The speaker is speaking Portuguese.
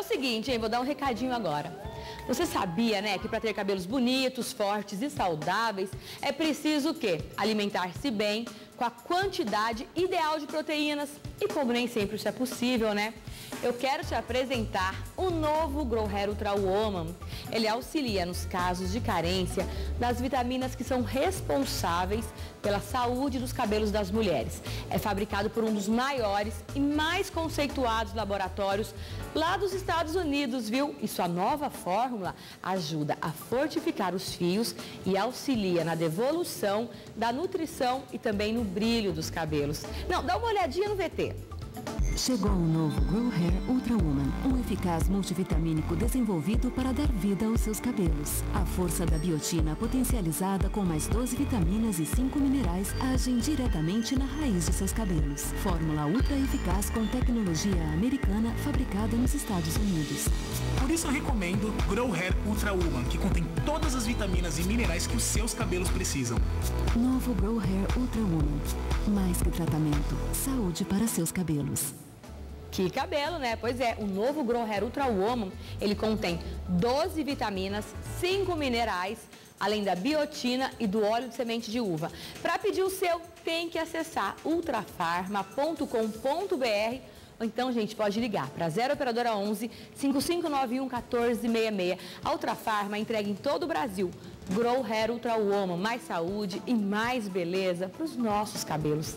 o seguinte, hein? Vou dar um recadinho agora. Você sabia, né, que para ter cabelos bonitos, fortes e saudáveis, é preciso o quê? Alimentar-se bem, com a quantidade ideal de proteínas. E como nem sempre isso é possível, né? Eu quero te apresentar o novo Grow Hair Ultra Woman. Ele auxilia nos casos de carência das vitaminas que são responsáveis pela saúde dos cabelos das mulheres. É fabricado por um dos maiores e mais conceituados laboratórios lá dos Estados Unidos, viu? E sua nova fórmula ajuda a fortificar os fios e auxilia na devolução da nutrição e também no brilho dos cabelos. Não, dá uma olhadinha no VT. Chegou o novo Grow Hair Ultra Woman, um eficaz multivitamínico desenvolvido para dar vida aos seus cabelos. A força da biotina potencializada com mais 12 vitaminas e 5 minerais agem diretamente na raiz de seus cabelos. Fórmula ultra eficaz com tecnologia americana fabricada nos Estados Unidos. Por isso eu recomendo Grow Hair Ultra Woman, que contém todas as vitaminas e minerais que os seus cabelos precisam. Novo Grow Hair Ultra Woman. Mais que tratamento, saúde para seus cabelos. Que cabelo, né? Pois é, o novo Grow Hair Ultra Woman, ele contém 12 vitaminas, 5 minerais, além da biotina e do óleo de semente de uva. Para pedir o seu, tem que acessar ultrafarma.com.br ou então, gente, pode ligar para 0 operadora 11 5591 1466. A Ultrafarma entrega em todo o Brasil. Grow Hair Ultra Woman, mais saúde e mais beleza para os nossos cabelos.